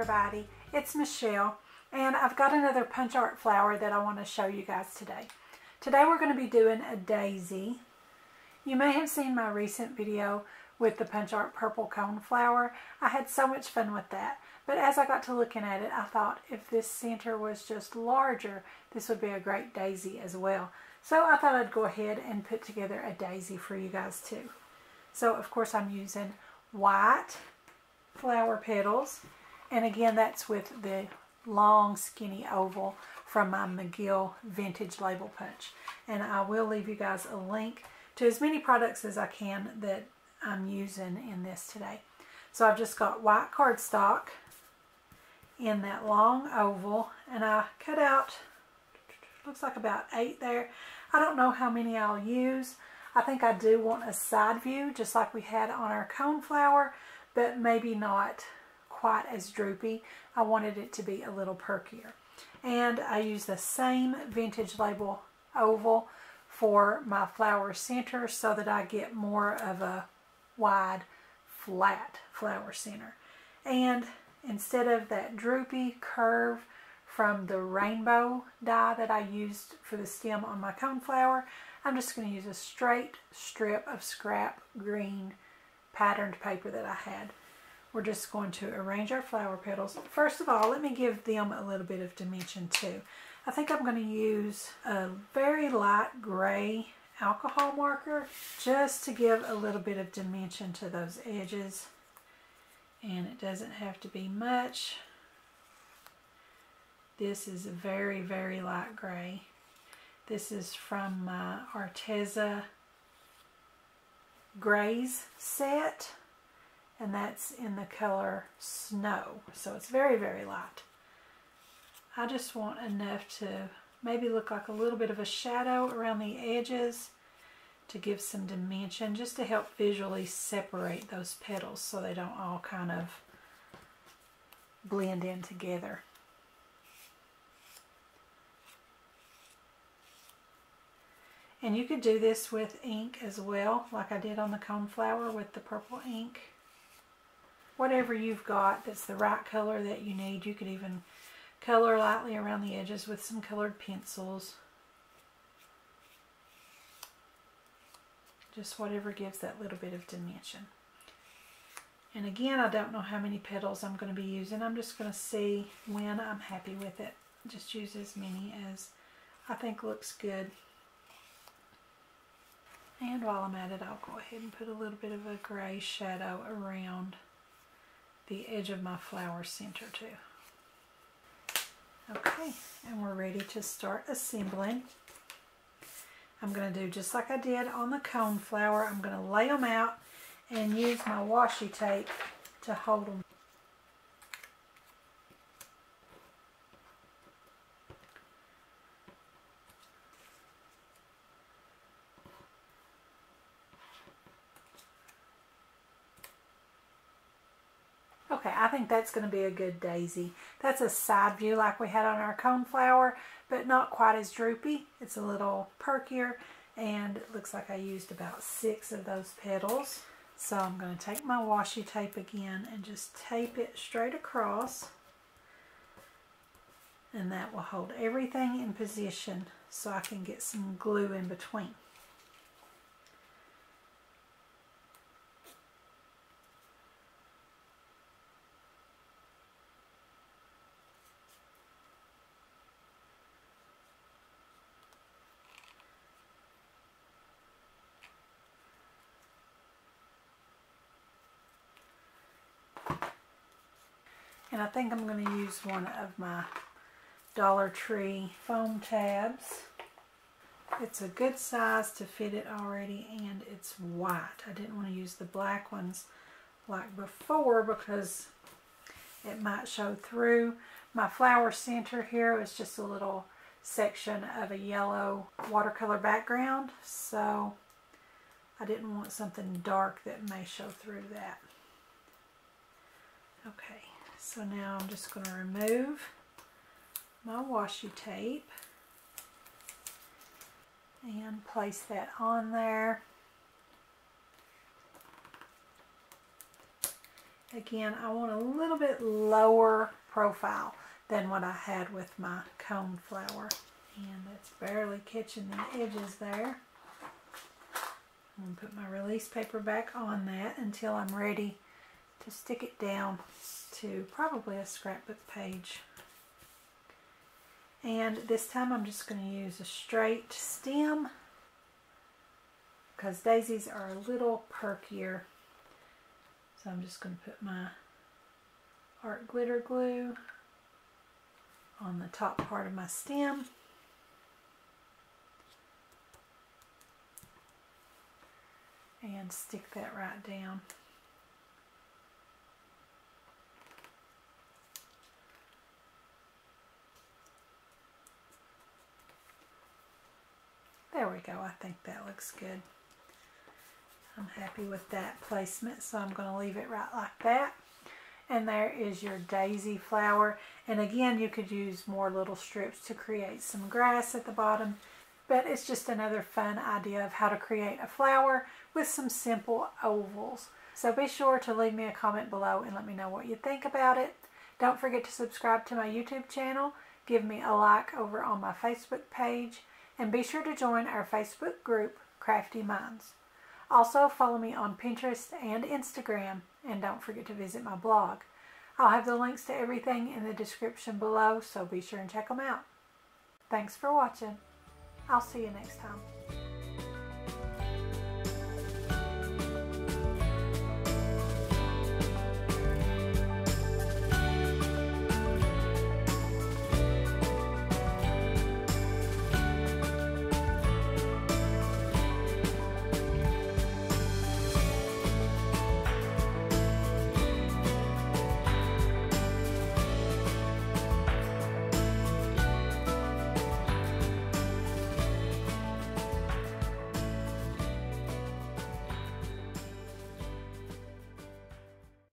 everybody, it's Michelle and I've got another punch art flower that I want to show you guys today. Today we're going to be doing a daisy. You may have seen my recent video with the punch art purple cone flower. I had so much fun with that. But as I got to looking at it, I thought if this center was just larger, this would be a great daisy as well. So I thought I'd go ahead and put together a daisy for you guys too. So of course I'm using white flower petals. And again, that's with the long skinny oval from my McGill Vintage Label Punch. And I will leave you guys a link to as many products as I can that I'm using in this today. So I've just got white cardstock in that long oval and I cut out looks like about eight there. I don't know how many I'll use. I think I do want a side view just like we had on our cone flower but maybe not quite as droopy. I wanted it to be a little perkier. And I use the same vintage label oval for my flower center so that I get more of a wide flat flower center. And instead of that droopy curve from the rainbow die that I used for the stem on my cone flower, I'm just going to use a straight strip of scrap green patterned paper that I had we're just going to arrange our flower petals. First of all, let me give them a little bit of dimension too. I think I'm going to use a very light gray alcohol marker just to give a little bit of dimension to those edges. And it doesn't have to be much. This is a very, very light gray. This is from my Arteza Grays set and that's in the color Snow. So it's very, very light. I just want enough to maybe look like a little bit of a shadow around the edges to give some dimension, just to help visually separate those petals so they don't all kind of blend in together. And you could do this with ink as well, like I did on the coneflower with the purple ink whatever you've got that's the right color that you need. You could even color lightly around the edges with some colored pencils. Just whatever gives that little bit of dimension. And again, I don't know how many petals I'm going to be using. I'm just going to see when I'm happy with it. Just use as many as I think looks good. And while I'm at it, I'll go ahead and put a little bit of a gray shadow around the edge of my flower center too. Okay, and we're ready to start assembling. I'm going to do just like I did on the cone flower. I'm going to lay them out and use my washi tape to hold them Okay, I think that's going to be a good daisy. That's a side view like we had on our coneflower, but not quite as droopy. It's a little perkier, and it looks like I used about six of those petals. So I'm going to take my washi tape again and just tape it straight across. And that will hold everything in position so I can get some glue in between. And I think I'm going to use one of my Dollar Tree foam tabs. It's a good size to fit it already and it's white. I didn't want to use the black ones like before because it might show through. My flower center here is just a little section of a yellow watercolor background so I didn't want something dark that may show through that. Okay. So now I'm just going to remove my washi tape and place that on there. Again, I want a little bit lower profile than what I had with my cone flower. And it's barely catching the edges there. I'm going to put my release paper back on that until I'm ready to stick it down to probably a scrapbook page. And this time I'm just going to use a straight stem because daisies are a little perkier. So I'm just going to put my art glitter glue on the top part of my stem. And stick that right down. There we go. I think that looks good. I'm happy with that placement, so I'm going to leave it right like that. And there is your daisy flower. And again, you could use more little strips to create some grass at the bottom. But it's just another fun idea of how to create a flower with some simple ovals. So be sure to leave me a comment below and let me know what you think about it. Don't forget to subscribe to my YouTube channel. Give me a like over on my Facebook page. And be sure to join our Facebook group, Craftie Minds. Also, follow me on Pinterest and Instagram, and don't forget to visit my blog. I'll have the links to everything in the description below, so be sure and check them out. Thanks for watching. I'll see you next time.